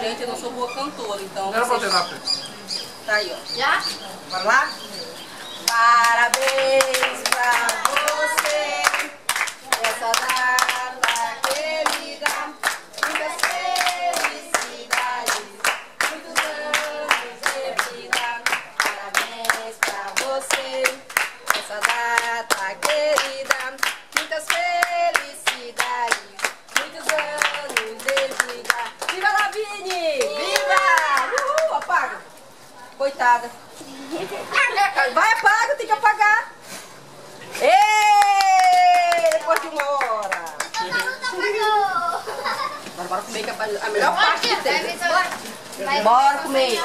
Gente, eu não sou boa cantora, então. Não era pra vocês- frente. Tá aí, ó. Já? Bora lá? Parabéns pra você nessa data querida. Muitas felicidades, muitos anos de vida. Parabéns pra você nessa data querida. Muitas felicidades, muitos anos de vida. Viva Lavigne! Viva! Uhul! Apaga! Coitada. Vai, apaga, tem que apagar. Ê! Depois de uma hora. Bora, bora comer, que é a melhor parte que tem. Bora comer.